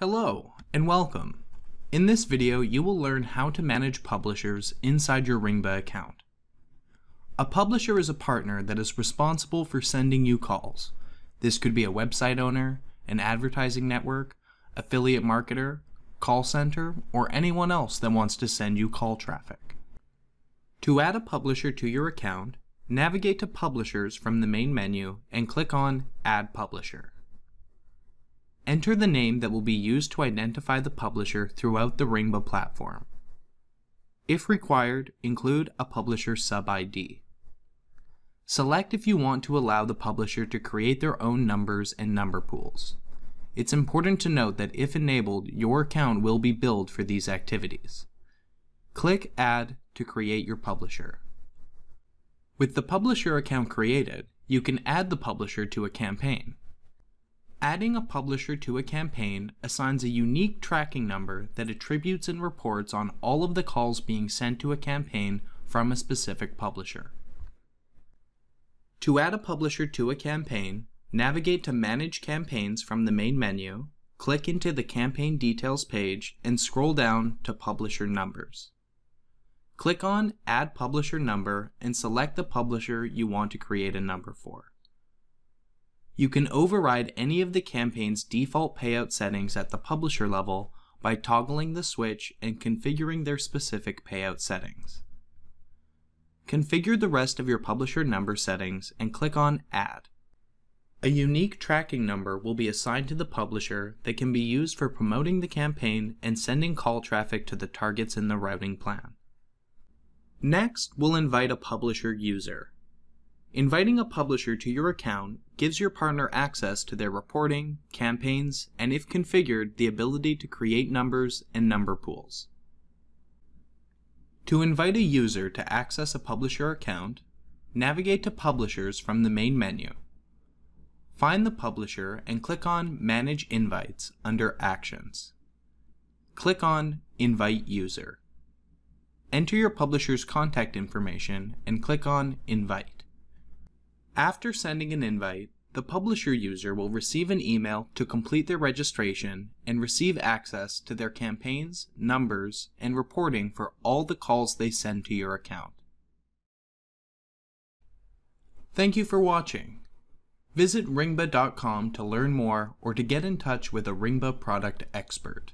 Hello and welcome. In this video, you will learn how to manage publishers inside your Ringba account. A publisher is a partner that is responsible for sending you calls. This could be a website owner, an advertising network, affiliate marketer, call center, or anyone else that wants to send you call traffic. To add a publisher to your account, navigate to Publishers from the main menu and click on Add Publisher. Enter the name that will be used to identify the publisher throughout the Ringba platform. If required, include a publisher sub-ID. Select if you want to allow the publisher to create their own numbers and number pools. It's important to note that if enabled, your account will be billed for these activities. Click Add to create your publisher. With the publisher account created, you can add the publisher to a campaign. Adding a publisher to a campaign assigns a unique tracking number that attributes and reports on all of the calls being sent to a campaign from a specific publisher. To add a publisher to a campaign, navigate to Manage Campaigns from the main menu, click into the Campaign Details page, and scroll down to Publisher Numbers. Click on Add Publisher Number and select the publisher you want to create a number for. You can override any of the campaign's default payout settings at the publisher level by toggling the switch and configuring their specific payout settings. Configure the rest of your publisher number settings and click on Add. A unique tracking number will be assigned to the publisher that can be used for promoting the campaign and sending call traffic to the targets in the routing plan. Next, we'll invite a publisher user. Inviting a publisher to your account gives your partner access to their reporting, campaigns, and if configured, the ability to create numbers and number pools. To invite a user to access a publisher account, navigate to Publishers from the main menu. Find the publisher and click on Manage Invites under Actions. Click on Invite User. Enter your publisher's contact information and click on Invite. After sending an invite, the publisher user will receive an email to complete their registration and receive access to their campaigns, numbers, and reporting for all the calls they send to your account. Thank you for watching. Visit ringba.com to learn more or to get in touch with a Ringba product expert.